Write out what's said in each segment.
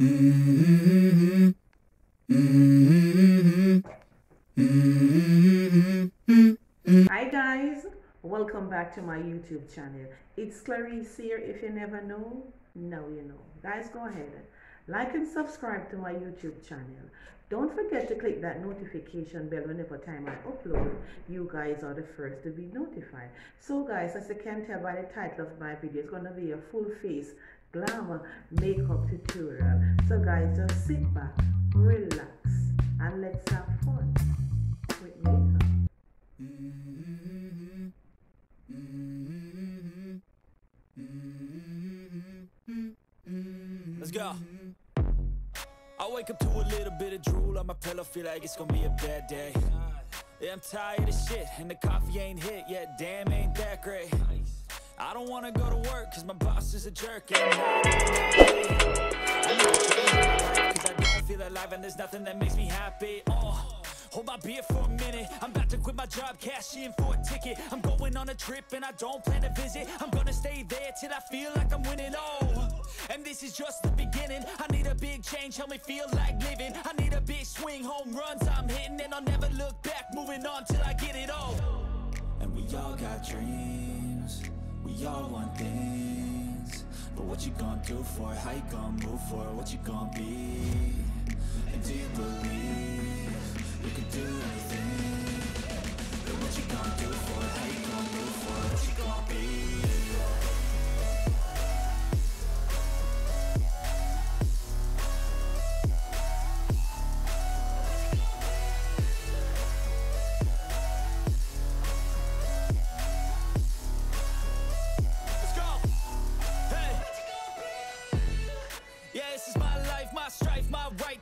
Mm-hmm. Hi guys, welcome back to my YouTube channel. It's Clarice here. If you never know, now you know. Guys, go ahead, like and subscribe to my YouTube channel. Don't forget to click that notification bell whenever time I upload. You guys are the first to be notified. So guys, as you can tell by the title of my video, it's going to be a full face glamour makeup tutorial. So guys, just sit back, relax, and let's have fun with makeup. Let's go. I wake up to a little bit of drool on my pillow, feel like it's gonna be a bad day. Yeah, I'm tired of shit, and the coffee ain't hit yet, damn, ain't that great. I don't wanna go to work, cause my boss is a jerk, and I to I don't feel alive, and there's nothing that makes me happy. Oh. Hold my beer for a minute. I'm about to quit my job, cash in for a ticket. I'm going on a trip and I don't plan to visit. I'm gonna stay there till I feel like I'm winning, oh. And this is just the beginning. I need a big change, help me feel like living. I need a big swing, home runs I'm hitting. And I'll never look back, moving on till I get it all. And we all got dreams We all want things But what you gonna do for it? How you gonna move for it? What you gonna be? And do you believe you can do anything But what you gonna do for it?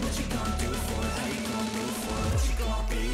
what you gonna do for? How you gonna move for? What you gonna be?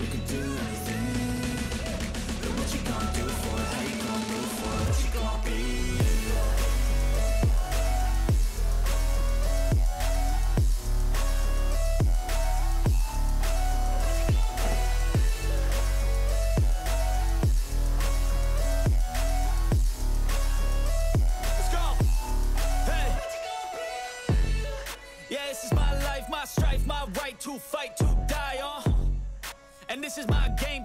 you can do anything? But what you gonna do for? How you?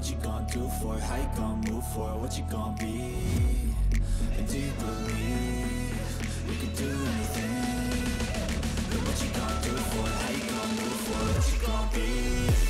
What you gonna do for it, how you gonna move for what you gonna be? And do you believe you can do anything? But what you gonna do for it, how you gonna move for what you gonna be?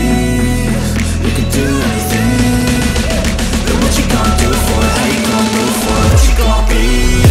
do for? How you gonna move for? What you gonna be?